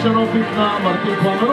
International Fitna Martin Kwame.